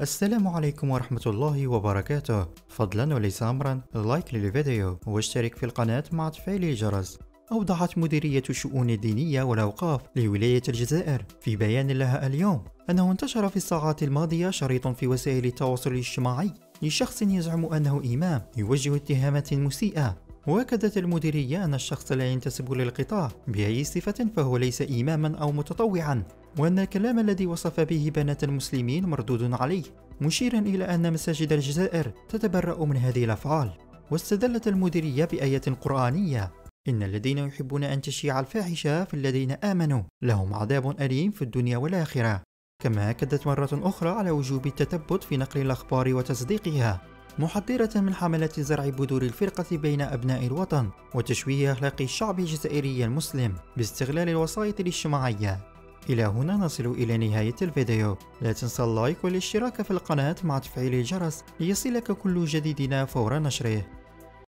السلام عليكم ورحمة الله وبركاته. فضلا وليس أمرا لايك للفيديو واشترك في القناة مع تفعيل الجرس. أوضحت مديرية الشؤون الدينية والأوقاف لولاية الجزائر في بيان لها اليوم أنه انتشر في الساعات الماضية شريط في وسائل التواصل الاجتماعي لشخص يزعم أنه إمام يوجه اتهامات مسيئة. وأكدت المديرية أن الشخص لا ينتسب للقطاع بأي صفة فهو ليس إماما أو متطوعا. وأن الكلام الذي وصف به بنات المسلمين مردود عليه مشيرا إلى أن مساجد الجزائر تتبرأ من هذه الأفعال. واستدلت المديرية بآية قرآنية إن الذين يحبون أن تشيع الفاحشة في الذين آمنوا لهم عذاب أليم في الدنيا والآخرة. كما أكدت مرة أخرى على وجوب التثبت في نقل الأخبار وتصديقها محذرة من حملة زرع بذور الفرقة بين أبناء الوطن وتشويه أخلاق الشعب الجزائري المسلم باستغلال الوسائط الاجتماعية. إلى هنا نصل إلى نهاية الفيديو. لا تنسى ال like والاشتراك في القناة مع تفعيل الجرس ليصلك كل جديدنا فور نشره.